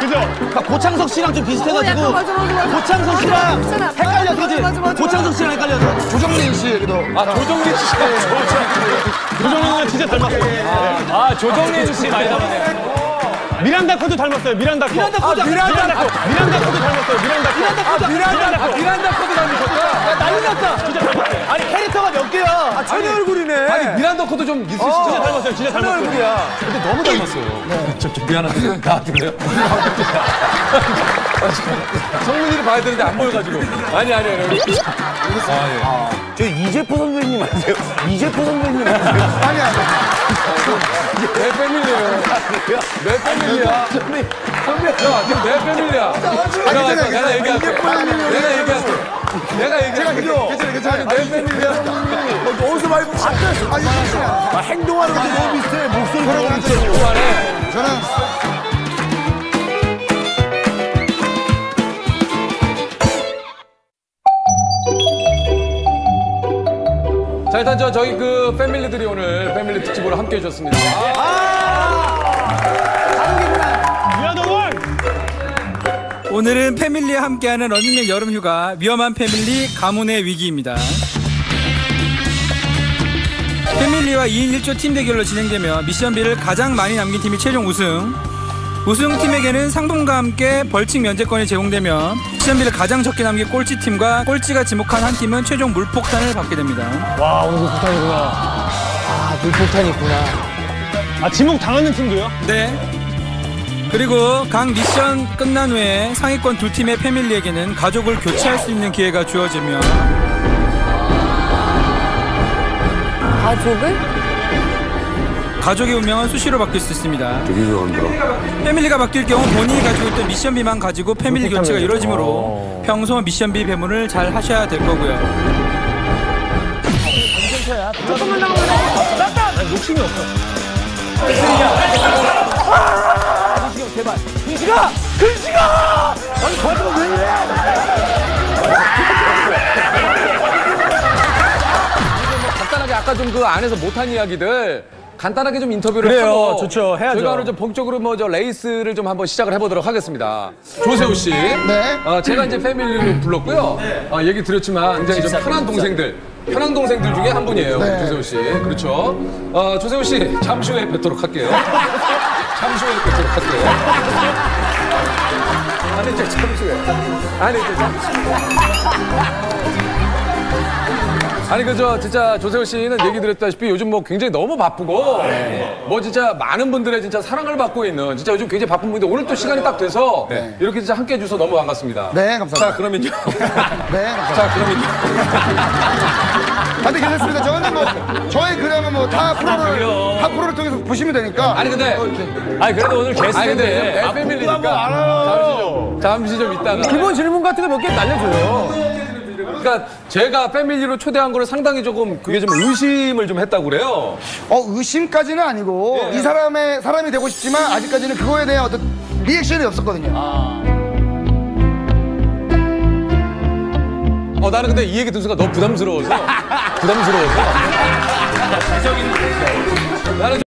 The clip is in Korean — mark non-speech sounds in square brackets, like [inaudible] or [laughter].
그죠? 그러니까 고창석 씨랑 좀 어, 비슷해가지고 약간 맞아, 맞아, 맞아. 고창석 씨랑. 헷갈려서 그지? 고창석 씨랑 헷갈려서 조정민 씨 그래도 아, 조정민 씨. 조정민이랑 진짜 닮았어요. 네. 아, 조정민 씨 많이 닮았네요. 미란다 커도 닮았어요. 미란다 커. 미란다 커도 아, 미란다 커. 미란다 커도 닮았어요. 미란다 커. 미란다 미란다, 아, 미란다 커도 닮으셨다. 야, 난리 났다. 진짜 닮았어요. 아니 캐릭터가 몇 개야? 아, 천의 얼굴이 네. 미란다 코도 좀 있으시죠? 진짜 닮았어요. 진짜 닮았어요. 얼굴이야. 근데 너무 닮았어요. [laughs] 저, 저 미안한데 나와도 돼요? [laughs] 성민이를 봐야 되는데 안 보여가지고. 아니, 아니, 아니. 아, 저 이재포 선배님 아세요? 이재포 선배님 아세요? 아니 아니 예. 내 패밀리예요. 내 패밀리야. 야, 지금 내 패밀리야. 야, 괜찮아요, 내가 얘기할게. 내가 얘기할게. 내가 얘기할게. 괜찮아 괜찮아 내 패밀리야. 어디서 많이 봤어 아니 아, 행동하는 것도 너무 비슷해 목소리가 너무 비슷해 그만해. 저는 자, 일단 저, 저희 그 패밀리들이 오늘 패밀리 특집으로 함께 해주셨습니다. 오늘은 패밀리와 함께하는 러닝맨 여름휴가 위험한 패밀리 가문의 위기입니다. 패밀리와 2인 1조 팀 대결로 진행되며 미션비를 가장 많이 남긴 팀이 최종 우승. 우승팀에게는 상품과 함께 벌칙 면제권이 제공되며 미션비를 가장 적게 남긴 꼴찌팀과 꼴찌가 지목한 한 팀은 최종 물폭탄을 받게 됩니다. 와 오늘 불탄이구나. 아, 물폭탄이 있구나. 아 지목 당하는 팀도요? 네. 그리고 각 미션 끝난 후에 상위권 두 팀의 패밀리에게는 가족을 교체할 수 있는 기회가 주어지며 가족을? 가족의 운명은 수시로 바뀔 수 있습니다. 되게 좋아한다. 패밀리가 바뀔 경우 본인이 가지고 있던 미션비만 가지고 패밀리 교체가 이루어지므로 평소 미션비 배분을 잘 하셔야 될 거고요. 욕심이 없어. 간단하게 아까 좀 그 안에서 못한 이야기들 간단하게 좀 인터뷰를 그래요. 하고 좋죠. 해야죠. 저희가 오늘 좀 본격으로 뭐 저 레이스를 좀 한번 시작을 해보도록 하겠습니다. 조세호 씨, 네. 어, 제가 이제 패밀리로 불렀고요. 어, 얘기 드렸지만 굉장히 좀 편한 동생들. 편한 동생들 중에 한 분이에요, 네. 조세호 씨. 그렇죠. 어, 조세호 씨, 잠시 후에 뵙도록 할게요. [laughs] 잠시 후에 뵙도록 할게요. 아니, 이제 잠시 후에. 아니, 이제 잠시 후에. 아니 그저 진짜 조세호 씨는 얘기 드렸다시피 요즘 뭐 굉장히 너무 바쁘고 뭐 진짜 많은 분들의 진짜 사랑을 받고 있는 진짜 요즘 굉장히 바쁜 분인데 오늘 또 시간이 딱 돼서 이렇게 진짜 함께 해주셔서 너무 반갑습니다. 네 감사합니다. 자 그러면요. 네 감사합니다. 자 그러면요. 다들 괜찮습니다. 저는 뭐 저의 그림은 뭐타 프로를 타 프로를 통해서 보시면 되니까. 아니 근데 아니 그래도 오늘 근데 내 패밀리니까. 잠시 좀 잠시 좀 있다가. 기본 질문 같은 거 몇 개 날려줘요. 그러니까 제가 패밀리로 초대한 거를 상당히 조금 그게 좀 의심을 좀 했다고 그래요. 어 의심까지는 아니고 이 사람의 사람이 되고 싶지만 아직까지는 그거에 대한 어떤 리액션이 없었거든요. 어 나는 근데 이 얘기 듣는 순간 너무 부담스러워서. [laughs] 부담스러워서. 나는